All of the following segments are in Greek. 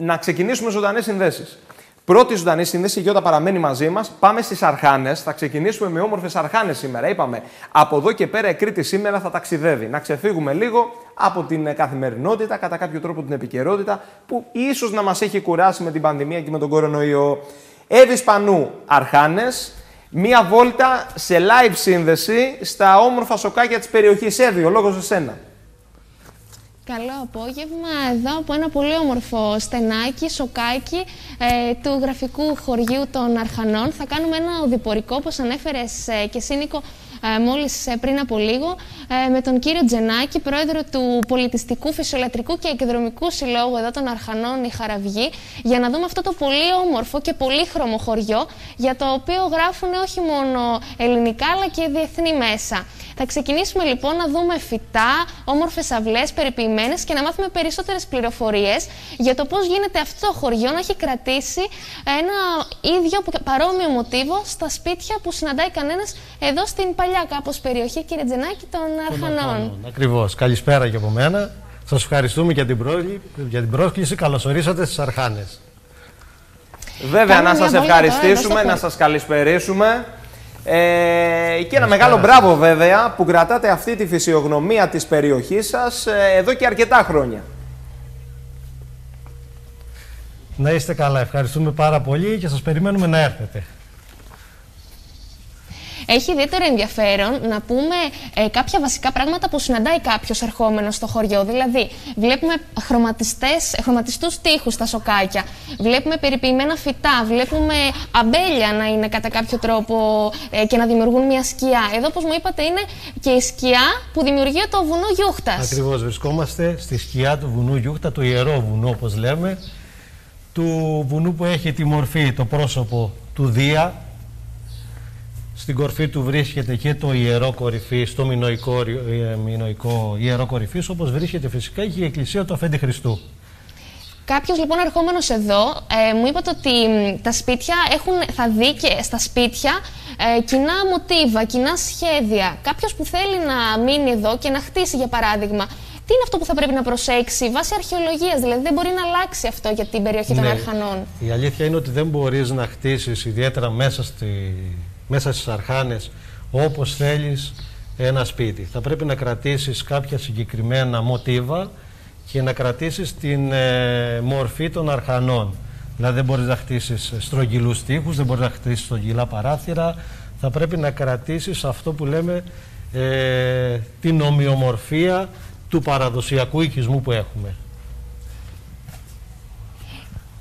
να ξεκινήσουμε ζωντανές συνδέσεις. Πρώτη ζωντανή σύνδεση, η Γιώτα παραμένει μαζί μας. Πάμε στις Αρχάνες. Θα ξεκινήσουμε με όμορφες Αρχάνες σήμερα. Είπαμε, από εδώ και πέρα η Κρήτη σήμερα θα ταξιδεύει. Να ξεφύγουμε λίγο από την καθημερινότητα, κατά κάποιο τρόπο την επικαιρότητα, που ίσως να μας έχει κουράσει με την πανδημία και με τον κορονοϊό. Εύη Πανού, Αρχάνες. Μία βόλτα σε live σύνδεση στα όμορφα σοκάκια της περιοχής. Εύη, ο λόγος εσένα. Καλό απόγευμα εδώ από ένα πολύ όμορφο στενάκι, σοκάκι ε, του γραφικού χωριού των Αρχανών. Θα κάνουμε ένα οδηπορικό, όπως ανέφερες ε, και Σύνικο, ε, μόλις ε, πριν από λίγο ε, με τον κύριο Τζενάκη, πρόεδρο του Πολιτιστικού, Φυσιολατρικού και Εκδρομικού Συλλόγου εδώ των Αρχανών η Χαραυγή, για να δούμε αυτό το πολύ όμορφο και πολύχρωμο χωριό, για το οποίο γράφουν όχι μόνο ελληνικά αλλά και διεθνή μέσα. Θα ξεκινήσουμε λοιπόν να δούμε φυτά, όμορφες αυλές, περιποιημένες και να μάθουμε περισσότερες πληροφορίες για το πώς γίνεται αυτό το χωριό να έχει κρατήσει ένα ίδιο παρόμοιο μοτίβο στα σπίτια που συναντάει κανένας εδώ στην παλιά κάπως περιοχή, κύριε Τζενάκη, των Αρχανών. Ακριβώς. Καλησπέρα και από μένα. Σας ευχαριστούμε για την, για την πρόσκληση. Καλώ ορίσατε στις Αρχάνες. Βέβαια, να σας ευχαριστήσουμε, να σας καλησπερίσουμε. Ε, και ένα μεγάλο μπράβο βέβαια που κρατάτε αυτή τη φυσιογνωμία της περιοχής σας ε, εδώ και αρκετά χρόνια. Να είστε καλά. Ευχαριστούμε πάρα πολύ και σας περιμένουμε να έρθετε. Έχει ιδιαίτερο ενδιαφέρον να πούμε ε, κάποια βασικά πράγματα που συναντάει κάποιος ερχόμενος στο χωριό. Δηλαδή, βλέπουμε χρωματιστούς τείχου στα σοκάκια, βλέπουμε περιποιημένα φυτά, βλέπουμε αμπέλια να είναι κατά κάποιο τρόπο ε, και να δημιουργούν μια σκιά. Εδώ, όπως μου είπατε, είναι και η σκιά που δημιουργεί το βουνό Γιούχτας. Ακριβώς. Βρισκόμαστε στη σκιά του βουνού Γιούχτα, το ιερό βουνό, όπως λέμε, του βουνού που έχει τη μορφή, το πρόσωπο του Δία, στην κορφή του βρίσκεται και το ιερό κορυφή, στο μινοϊκό, ε, μινοϊκό ιερό κορυφής, όπως βρίσκεται φυσικά και η εκκλησία του Αφέντη Χριστού. Κάποιος λοιπόν ερχόμενος εδώ ε, μου είπατε ότι τα σπίτια έχουν, θα δει και στα σπίτια ε, κοινά μοτίβα, κοινά σχέδια. Κάποιος που θέλει να μείνει εδώ και να χτίσει, για παράδειγμα, τι είναι αυτό που θα πρέπει να προσέξει βάσει αρχαιολογίας, δηλαδή δεν μπορεί να αλλάξει αυτό για την περιοχή των ναι. Αρχανών; Η αλήθεια είναι ότι δεν μπορείς να χτίσεις ιδιαίτερα μέσα στη μέσα στις αρχάνες όπως θέλεις ένα σπίτι. Θα πρέπει να κρατήσεις κάποια συγκεκριμένα μοτίβα και να κρατήσεις την ε, μορφή των αρχανών. Δηλαδή δεν μπορείς να χτίσεις στρογγυλούς τείχους, δεν μπορείς να χτίσεις στρογγυλά παράθυρα. Θα πρέπει να κρατήσεις αυτό που λέμε ε, την ομοιομορφία του παραδοσιακού οικισμού που έχουμε.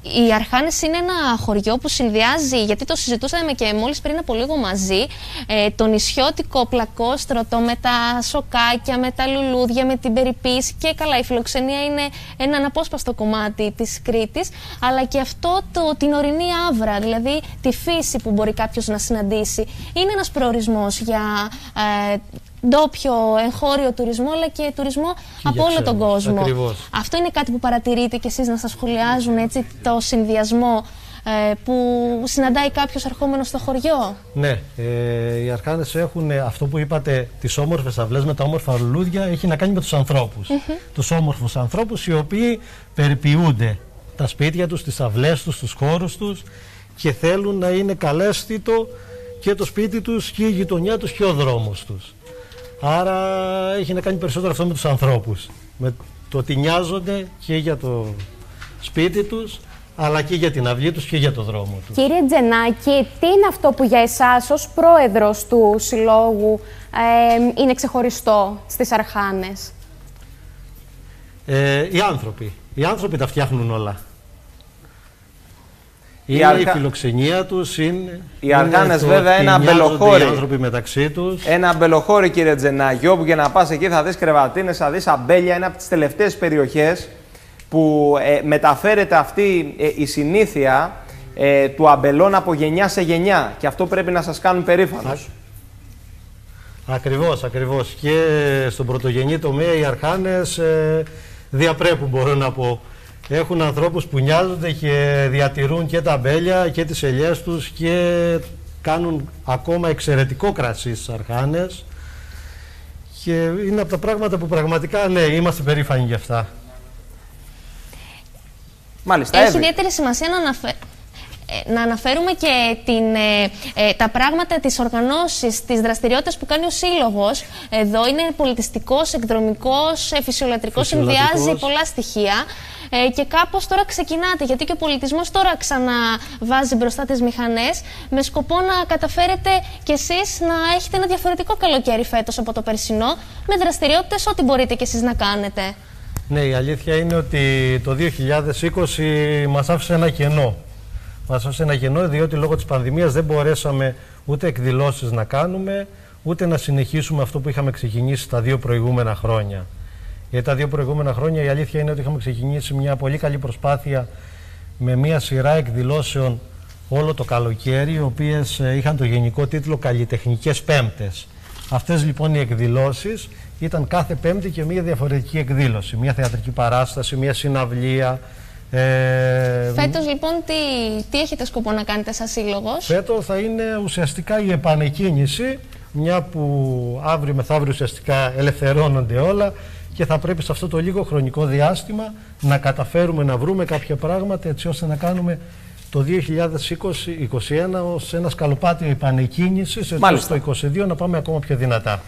Οι Αρχάνες είναι ένα χωριό που συνδυάζει, γιατί το συζητούσαμε και μόλις πριν από λίγο μαζί, ε, το νησιώτικο πλακόστρωτο με τα σοκάκια, με τα λουλούδια, με την περιποίηση και καλά η φιλοξενία είναι ένα αναπόσπαστο κομμάτι της Κρήτης, αλλά και αυτό το, την ορεινή άβρα, δηλαδή τη φύση που μπορεί κάποιος να συναντήσει. Είναι ένας προορισμός για ε, ντόπιο εγχώριο τουρισμό αλλά και τουρισμό από όλο τον κόσμο. Αυτό είναι κάτι που παρατηρείτε κι εσείς να σας σχολιάζουν έτσι το συνδυασμό ε, που συναντάει κάποιος ερχόμενος στο χωριό; Ναι, ε, οι Αρχάνες έχουν αυτό που είπατε τις όμορφες αυλές με τα όμορφα λουλούδια έχει να κάνει με τους ανθρώπους. Mm Τους όμορφους ανθρώπους οι οποίοι περιποιούνται τα σπίτια τους, τις αυλές τους, τους χώρους τους και θέλουν να είναι καλέσθητο και το σπίτι τους και η γειτονιά τους και ο δρόμος τους. Άρα έχει να κάνει περισσότερο αυτό με τους ανθρώπους. Με το ότι νοιάζονται και για το σπίτι τους, αλλά και για την αυλή τους και για το δρόμο τους. Κύριε Τζενάκη, τι είναι αυτό που για εσάς ως πρόεδρος του Συλλόγου ε, είναι ξεχωριστό στις Αρχάνες; Ε, οι άνθρωποι. Οι άνθρωποι τα φτιάχνουν όλα. Είναι η, αρκα... η φιλοξενία τους, είναι. Οι Αργάνε, βέβαια, ένα αμπελοχώρι. Οι άνθρωποι μεταξύ τους. Ένα αμπελοχώρι, κύριε Τζενάκη, όπου και να πας εκεί θα δεις κρεβατίνες, θα δεις αμπέλια. Είναι από τις τελευταίες περιοχές που ε, μεταφέρεται αυτή ε, η συνήθεια ε, του αμπελών από γενιά σε γενιά. Και αυτό πρέπει να σας κάνουν περήφανος. Ακριβώς, ακριβώς. Και στον πρωτογενή τομέα οι Αρχάνες διαπρέπουν, μπορώ να πω έχουν ανθρώπους που νοιάζονται και διατηρούν και τα μπέλια και τις ελιές τους και κάνουν ακόμα εξαιρετικό κρασί στις αρχάνες και είναι από τα πράγματα που πραγματικά ναι, είμαστε περήφανοι γι' αυτά. Μάλιστα, Έχει Εύη. ιδιαίτερη σημασία να, αναφε... ε, να αναφέρουμε και την, ε, ε, τα πράγματα, τις οργανώσεις, τις δραστηριότητες που κάνει ο Σύλλογος. Εδώ είναι πολιτιστικός, εκδρομικός, ε, φυσιολατρικός, Φυσιολατρικός. συνδυάζει πολλά στοιχεία. Ε, και κάπως τώρα ξεκινάτε, γιατί και ο πολιτισμός τώρα ξαναβάζει μπροστά τις μηχανές με σκοπό να καταφέρετε κι εσείς να έχετε ένα διαφορετικό καλοκαίρι φέτος από το περσινό με δραστηριότητες ό,τι μπορείτε κι εσείς να κάνετε. Ναι, η αλήθεια είναι ότι το 2020 μας άφησε ένα κενό. Μας άφησε ένα κενό διότι λόγω της πανδημίας δεν μπορέσαμε ούτε εκδηλώσεις να κάνουμε, ούτε να συνεχίσουμε αυτό που είχαμε ξεκινήσει τα δύο προηγούμενα χρόνια. Γιατί τα δύο προηγούμενα χρόνια η αλήθεια είναι ότι είχαμε ξεκινήσει μια πολύ καλή προσπάθεια με μια σειρά εκδηλώσεων όλο το καλοκαίρι, οι οποίες ε, είχαν το γενικό τίτλο «Καλλιτεχνικές Πέμπτες». Αυτές λοιπόν οι εκδηλώσεις ήταν κάθε πέμπτη και μια διαφορετική εκδήλωση. Μια θεατρική παράσταση, μια συναυλία. Ε, Φέτος λοιπόν τι, τι έχετε σκοπό να κάνετε σαν σύλλογος; Φέτο θα είναι ουσιαστικά η επανεκκίνηση, μια που αύριο μεθαύριο ουσιαστικά ελευθερώνονται όλα και θα πρέπει σε αυτό το λίγο χρονικό διάστημα να καταφέρουμε να βρούμε κάποια πράγματα έτσι ώστε να κάνουμε το 2020-2021 ως ένα σκαλοπάτιο επανεκκίνησης έτσι Μάλιστα. ώστε το 2022 να πάμε ακόμα πιο δυνατά.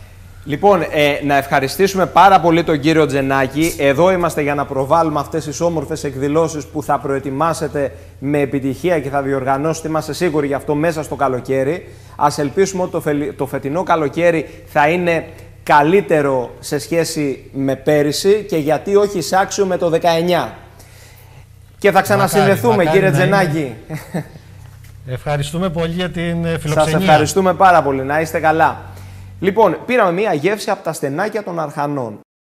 Λοιπόν, ε, να ευχαριστήσουμε πάρα πολύ τον κύριο Τζενάκη. Εδώ είμαστε για να προβάλλουμε αυτές τις όμορφες εκδηλώσεις που θα προετοιμάσετε με επιτυχία και θα διοργανώσετε. Είμαστε σίγουροι γι' αυτό μέσα στο καλοκαίρι. Ας ελπίσουμε ότι το, φελ- το φετινό καλοκαίρι θα είναι καλύτερο σε σχέση με πέρυσι και γιατί όχι εισάξιο με το 19. Και θα ξανασυνδεθούμε, μακάρι κύριε να Τζενάκη. Ευχαριστούμε πολύ για την ε, Σας φιλοξενία. ευχαριστούμε πάρα πολύ. Να είστε καλά. Λοιπόν, πήραμε μία γεύση από τα στενάκια των Αρχανών.